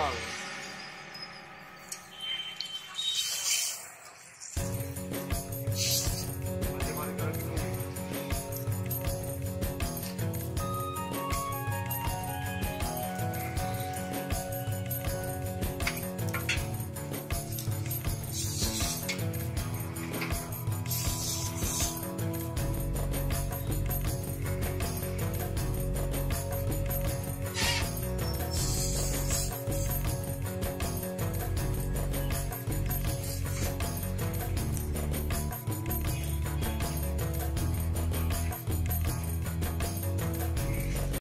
Allora,